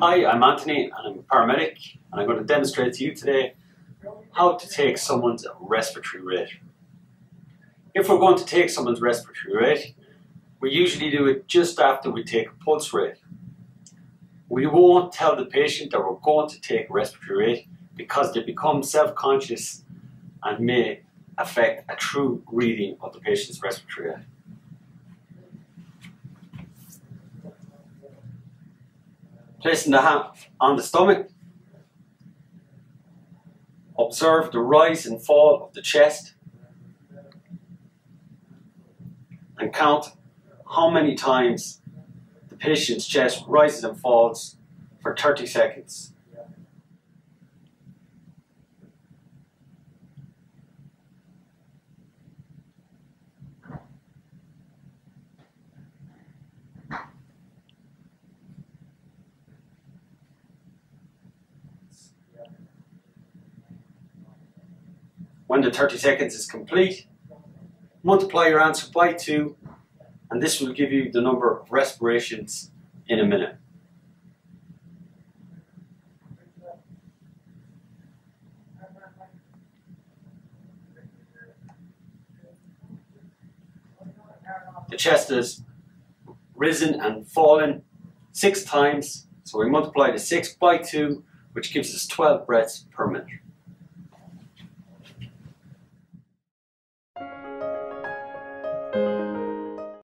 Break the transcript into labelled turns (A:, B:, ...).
A: Hi, I'm Anthony and I'm a paramedic and I'm going to demonstrate to you today how to take someone's respiratory rate. If we're going to take someone's respiratory rate, we usually do it just after we take a pulse rate. We won't tell the patient that we're going to take respiratory rate because they become self-conscious and may affect a true reading of the patient's respiratory rate. Placing the hand on the stomach. Observe the rise and fall of the chest. And count how many times the patient's chest rises and falls for 30 seconds. When the 30 seconds is complete, multiply your answer by 2 and this will give you the number of respirations in a minute. The chest has risen and fallen six times, so we multiply the 6 by 2, which gives us 12 breaths per minute.